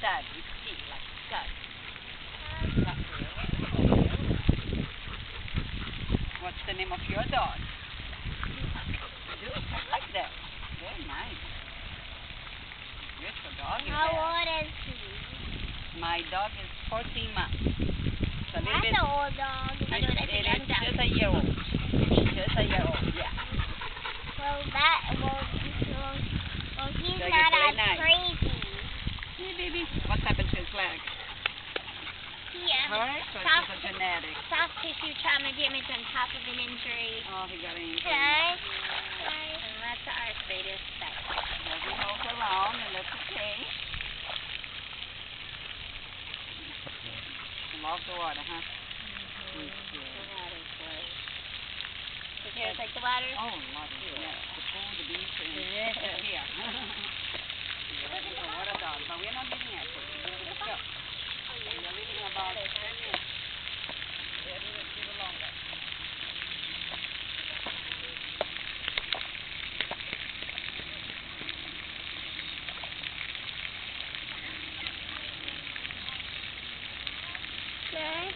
stud. You see, like stud. What's the name of your dog? Do it just like that. Very nice. Beautiful dog you How old is he? My dog is 14 months. It's a little That's bit. an old dog. I a It is just a year old. Just a year old, yeah. Well, that, well, well, well he's Dog is not really as nice. crazy. Hey, baby. What's happened to his leg? He has Hurt? So it's soft, a soft tissue trauma damage on top of an injury. Oh, he got an injury. Okay. Okay. And that's arthritis. That's Well, he holds around and that's okay. He loves the water, huh? Mm-hmm. He's good. Does yours like the water? Oh, love it. Yeah. The pool, the beach, and Yeah. it's here. yeah, he's a water dog, but we're not leaving yet. Let's go. We're leaving about 10 minutes. Yeah, a little, little longer. There.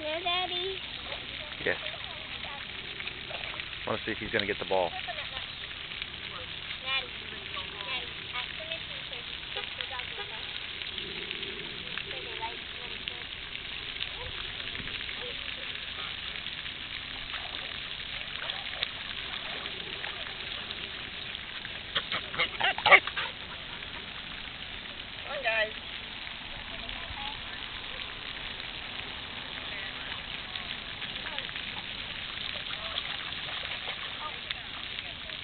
There, Daddy. Yes. Want to see if he's going to get the ball. Daddy. Daddy. Ask permission so he can take the dog with us. So they like when it's Come on, guys.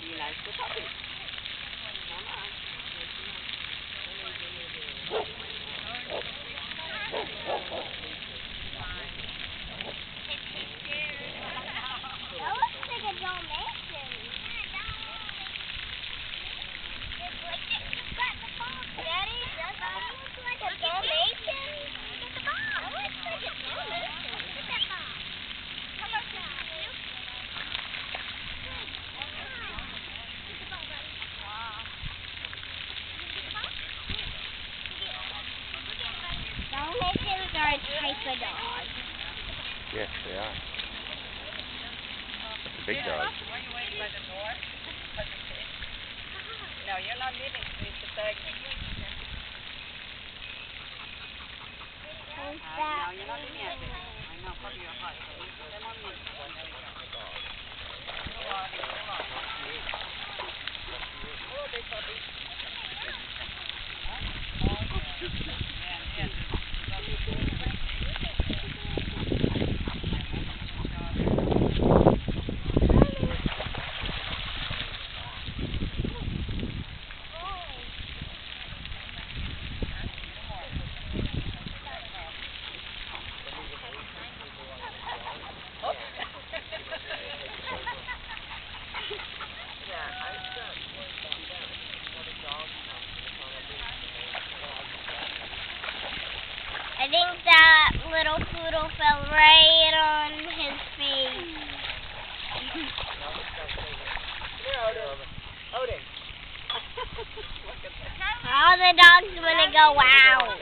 He likes the puppy. Come on. That looks like a Dalmatian. Daddy, does that look like a Dalmatian? Look at the ball. That looks like a Dalmatian. Look at that ball. Come on, Dad. Dalmatians are a dog. Yes, they are. That's a big dog. Why you waiting by the door? No, you're not leaving, Mr. Tag. Who's Uh, no, you're not leaving yet. I know, cover your heart. So you put them on me. Oh, big puppy. Yeah, yeah. I think that poodle fell right on his face. Odin. Look at that. All the dogs want to go out.